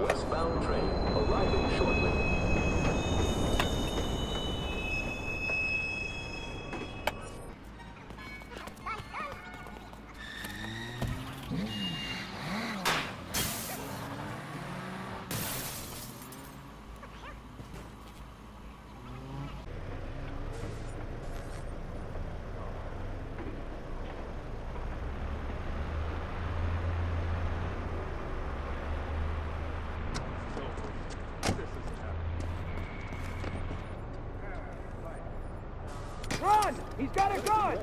Westbound train arriving shortly. Run! He's got a gun!